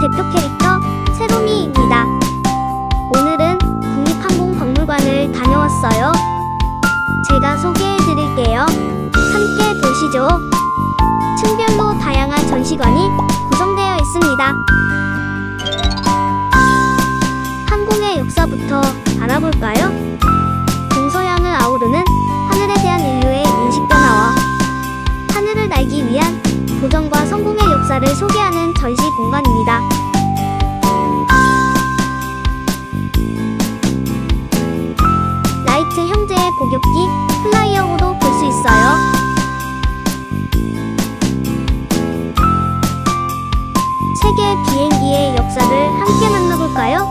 대표 캐릭터 세로미입니다. 오늘은 국립항공박물관을 다녀왔어요. 제가 소개해드릴게요. 함께 보시죠. 층별로 다양한 전시관이 구성되어 있습니다. 항공의 역사부터 알아볼까요? 동서양을 아우르는 하늘에 대한 인류의 인식 변화와 하늘을 날기 위한 도전과 성공의 역사를 소개하는 전시 공간입니다. 라이트 형제의 복엽기 플라이어호도 볼 수 있어요. 세계 비행기의 역사를 함께 만나볼까요?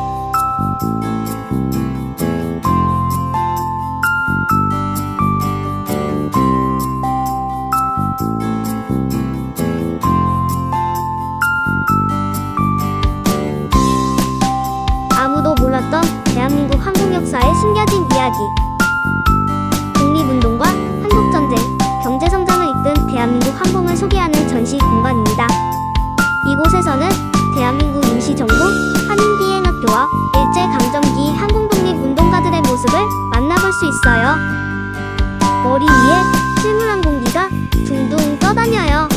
이야기. 독립운동과 한국전쟁, 경제성장을 이끈 대한민국 항공을 소개하는 전시 공간입니다. 이곳에서는 대한민국 임시정부, 한인비행학교와 일제강점기 항공독립운동가들의 모습을 만나볼 수 있어요. 머리 위에 실물항공기가 둥둥 떠다녀요.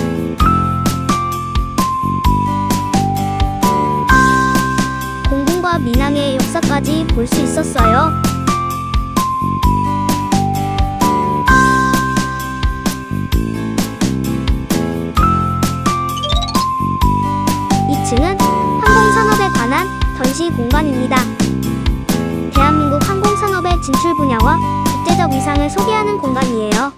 민항의 역사까지 볼 수 있었어요. 이층은 항공산업에 관한 전시 공간입니다. 대한민국 항공산업의 진출 분야와 국제적 위상을 소개하는 공간이에요.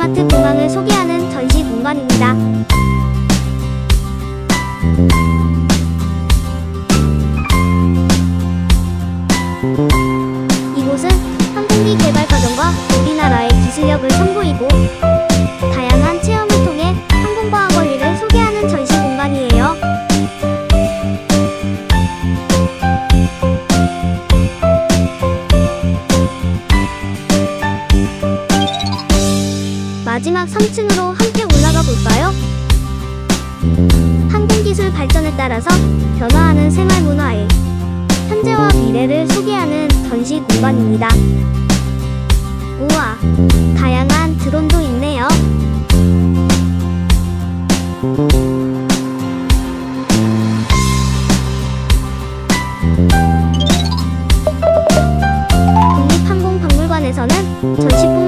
스마트 공항을 소개하는 전시 공간입니다. 이곳은 항공기 개발 과정과 우리나라의 기술력을 선보이고 마지막 3층으로 함께 올라가 볼까요? 항공기술 발전에 따라서 변화하는 생활문화의 현재와 미래를 소개하는 전시 공간입니다. 우와, 다양한 드론도 있네요. 국립항공박물관에서는 전시품